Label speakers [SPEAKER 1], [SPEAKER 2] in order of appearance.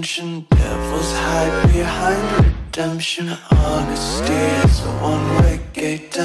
[SPEAKER 1] the tension. Devils hide behind redemption. Honesty is a one-way gate to